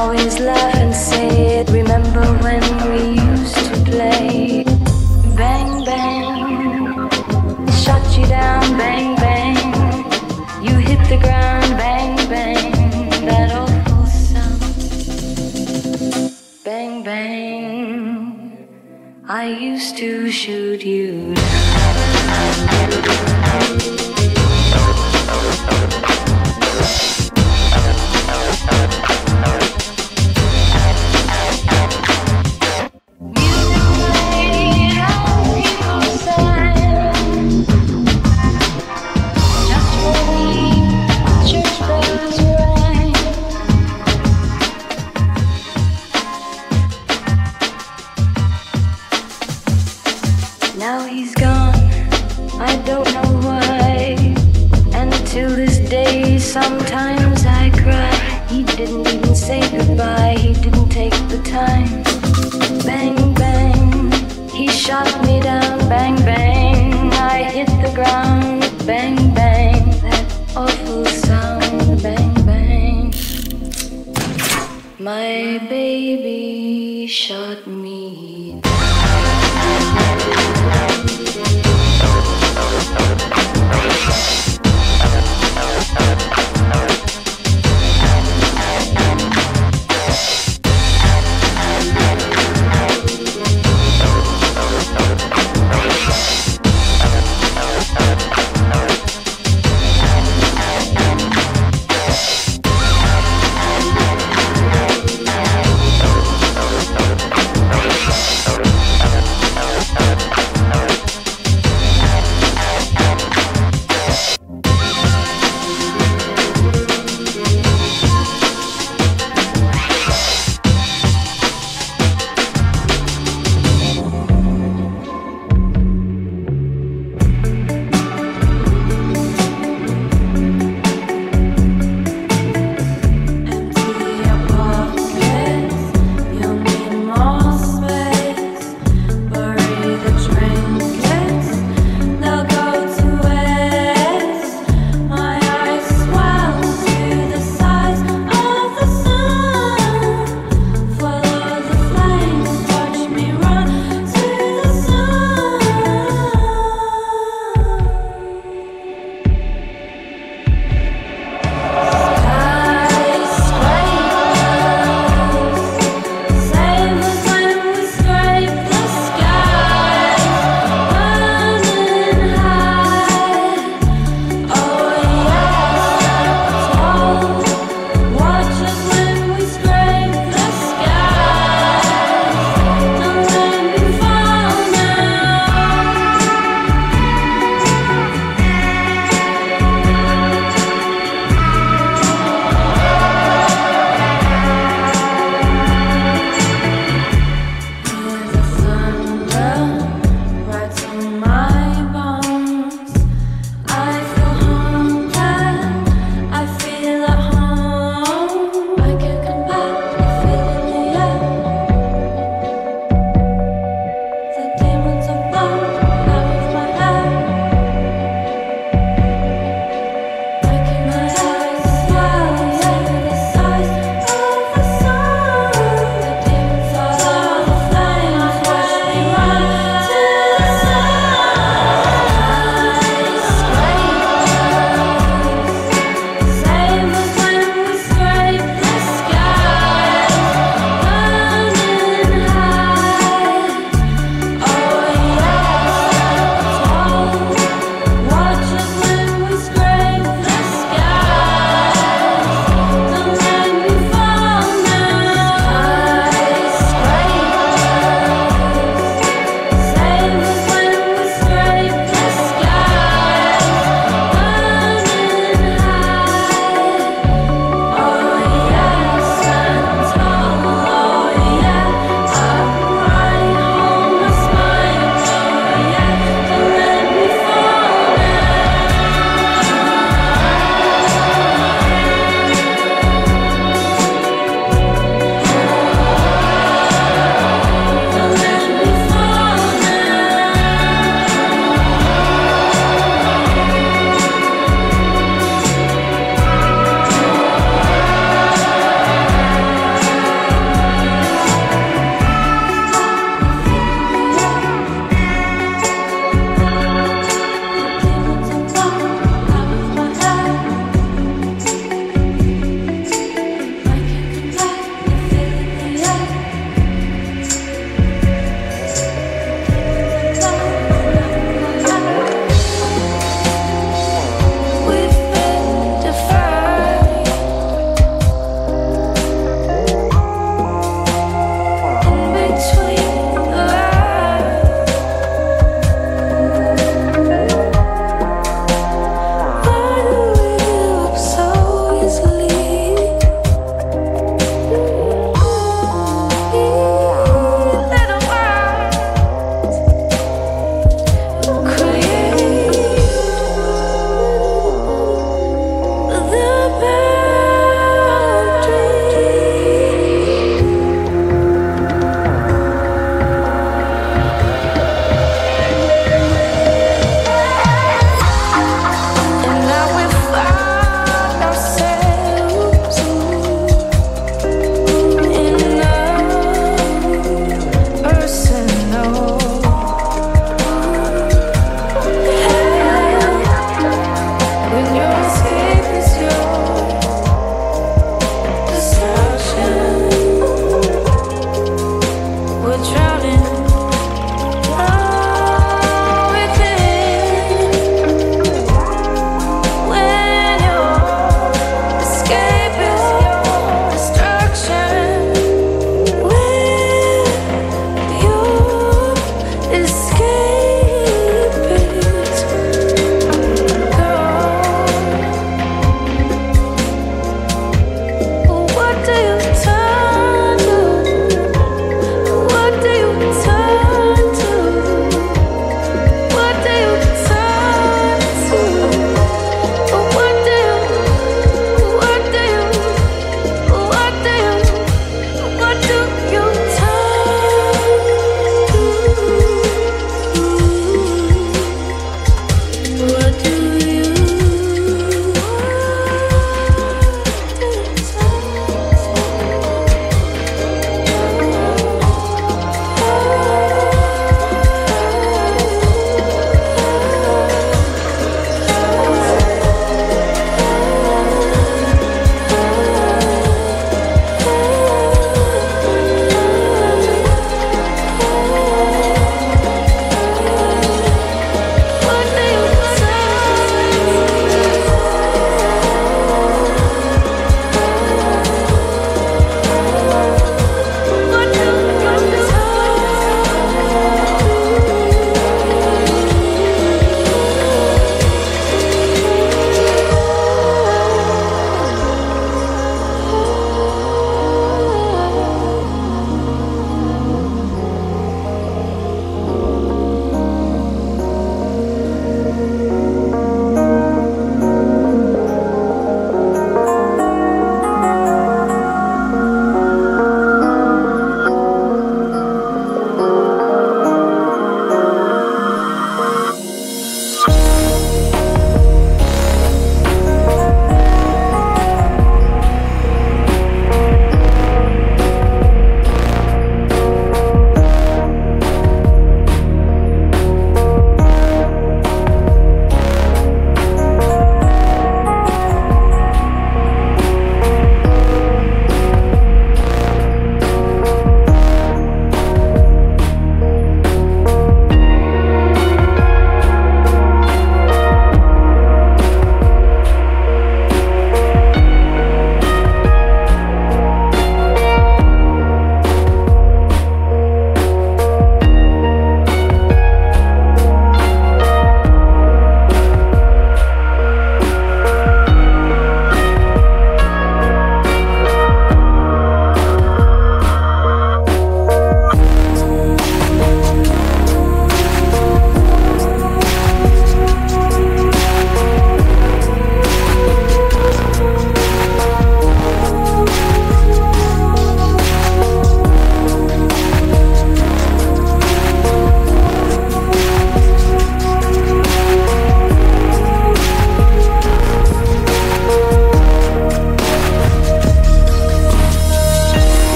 always laugh and say it. Remember when we used to play? Bang, bang. Shot you down, bang, bang. You hit the ground, bang, bang. That awful sound. Bang, bang. I used to shoot you